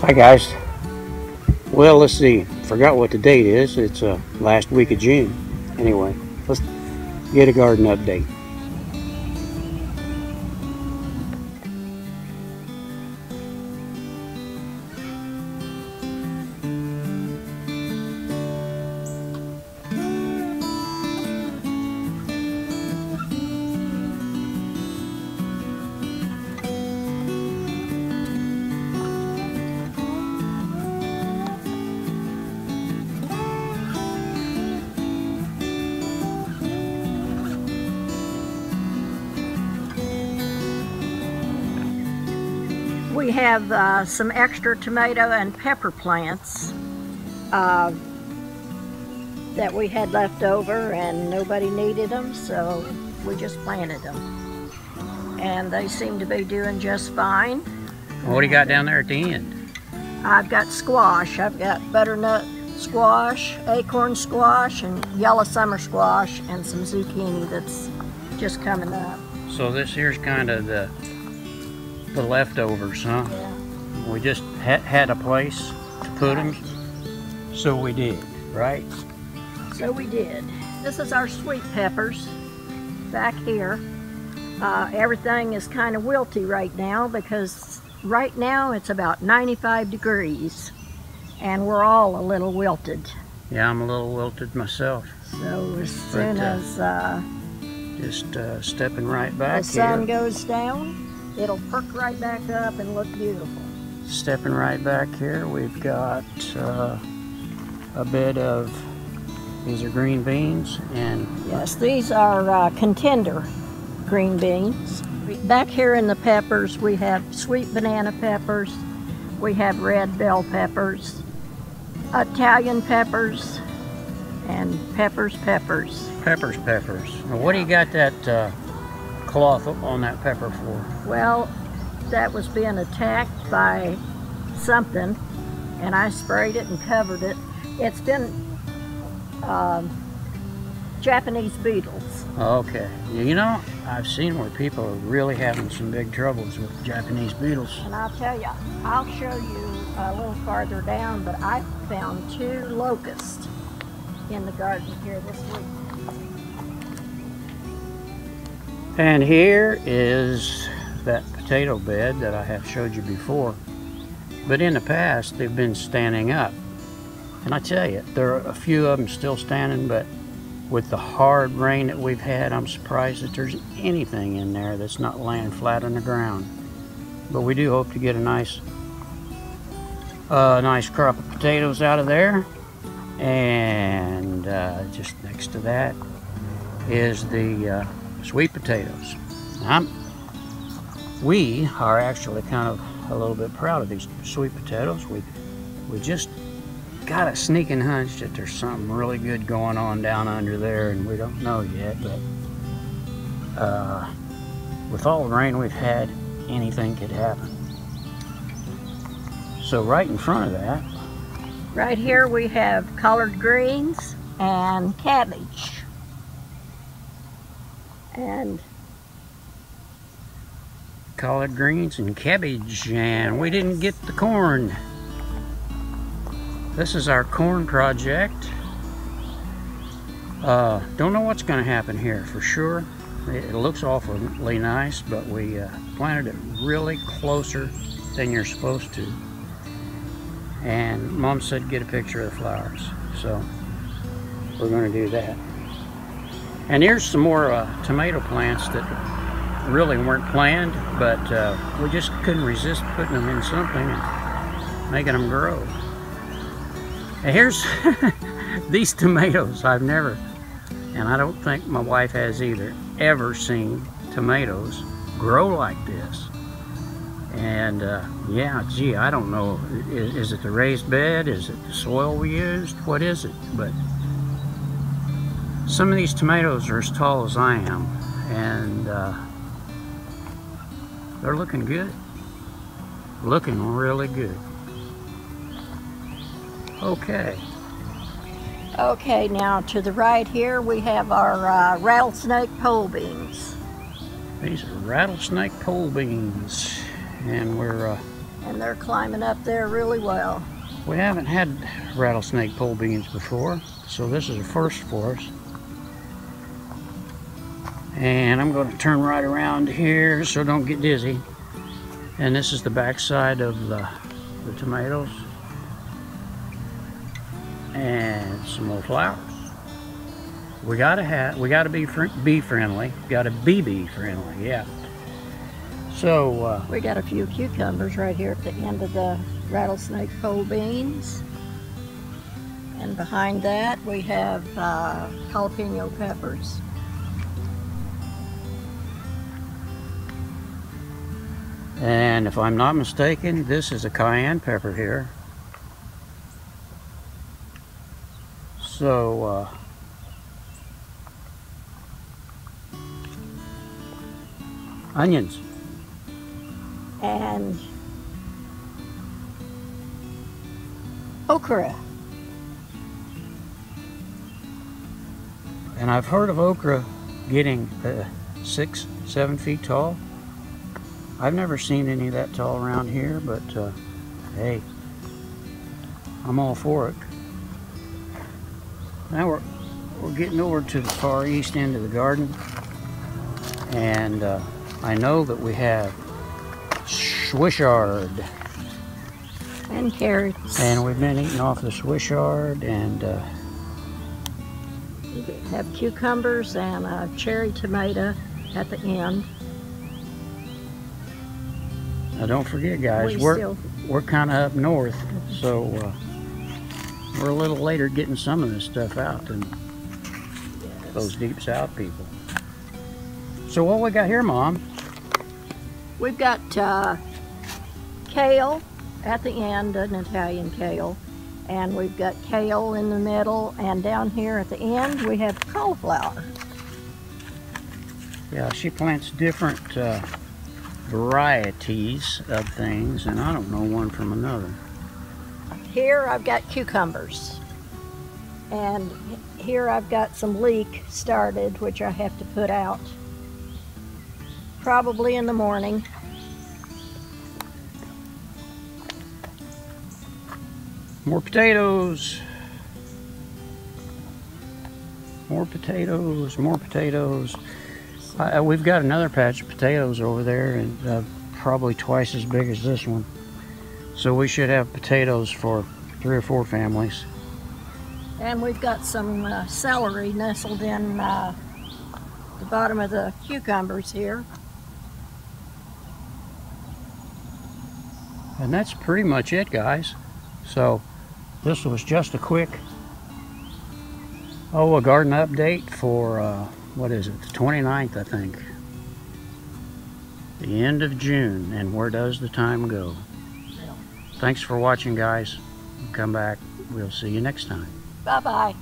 Hi guys. Well, let's see. Forgot what the date is. It's uh, last week of June. Anyway, let's get a garden update. We have uh, some extra tomato and pepper plants uh, that we had left over and nobody needed them, so we just planted them. And they seem to be doing just fine. What do you got down there at the end? I've got squash. I've got butternut squash, acorn squash, and yellow summer squash, and some zucchini that's just coming up. So this here's kind of the the leftovers, huh? Yeah. We just ha had a place to put them, so we did, right? So we did. This is our sweet peppers back here. Uh, everything is kind of wilty right now because right now it's about 95 degrees and we're all a little wilted. Yeah, I'm a little wilted myself. So as soon uh, as uh, Just uh, stepping right back the sun here. goes down, it'll perk right back up and look beautiful. Stepping right back here, we've got uh, a bit of these are green beans and Yes, these are uh, contender green beans. Back here in the peppers, we have sweet banana peppers, we have red bell peppers, Italian peppers, and peppers, peppers. peppers, peppers. Now, what do you got that uh, cloth on that pepper for? Well, that was being attacked by something, and I sprayed it and covered it. It's been um, Japanese beetles. Okay. You know, I've seen where people are really having some big troubles with Japanese beetles. And I'll tell you, I'll show you a little farther down, but I found two locusts in the garden here this week. And here is that potato bed that I have showed you before. But in the past, they've been standing up. And I tell you, there are a few of them still standing, but with the hard rain that we've had, I'm surprised that there's anything in there that's not laying flat on the ground. But we do hope to get a nice, uh, nice crop of potatoes out of there. And uh, just next to that is the uh, sweet potatoes. I'm, we are actually kind of a little bit proud of these sweet potatoes. We, we just got a sneaking hunch that there's something really good going on down under there, and we don't know yet. But uh, with all the rain we've had, anything could happen. So right in front of that, Right here we have collard greens and cabbage. And collard greens and cabbage, and we didn't get the corn. This is our corn project. Uh, don't know what's going to happen here for sure. It, it looks awfully nice, but we uh, planted it really closer than you're supposed to. And Mom said get a picture of the flowers, so we're going to do that. And here's some more uh, tomato plants that really weren't planned, but uh, we just couldn't resist putting them in something and making them grow. And here's these tomatoes. I've never, and I don't think my wife has either, ever seen tomatoes grow like this. And uh, yeah, gee, I don't know. Is, is it the raised bed? Is it the soil we used? What is it? But some of these tomatoes are as tall as I am, and uh, they're looking good. Looking really good. Okay. okay, now to the right here we have our uh, rattlesnake pole beans. These are rattlesnake pole beans, and we're uh, And they're climbing up there really well. We haven't had rattlesnake pole beans before, so this is a first for us. And I'm going to turn right around here so don't get dizzy. And this is the back side of the, the tomatoes. And some more flowers. We gotta have, we gotta be fr bee friendly. Gotta be bee friendly, yeah. So, uh, We got a few cucumbers right here at the end of the rattlesnake pole beans. And behind that we have uh, jalapeno peppers. And if I'm not mistaken, this is a cayenne pepper here. So, uh, onions. And okra. And I've heard of okra getting uh, six, seven feet tall. I've never seen any of that tall around here, but uh, hey, I'm all for it. Now we're we're getting over to the far east end of the garden, and uh, I know that we have Swiss chard, And carrots. and we've been eating off the Swiss chard, and uh, We have cucumbers and a cherry tomato at the end. Now don't forget, guys, we we're still we're kind of up north, so uh, we're a little later getting some of this stuff out than those deep south people. So what we got here, Mom? We've got uh, kale at the end, an Italian kale, and we've got kale in the middle, and down here at the end we have cauliflower. Yeah, she plants different uh, varieties of things, and I don't know one from another. Here I've got cucumbers, and here I've got some leek started, which I have to put out probably in the morning. More potatoes. More potatoes, more potatoes. Uh, we've got another patch of potatoes over there, and uh, probably twice as big as this one. So we should have potatoes for three or four families. And we've got some uh, celery nestled in uh, the bottom of the cucumbers here. And that's pretty much it, guys. So this was just a quick, oh, a garden update for, uh, what is it, the 29th, I think. The end of June, and where does the time go? Thanks for watching, guys. Come back. We'll see you next time. Bye bye.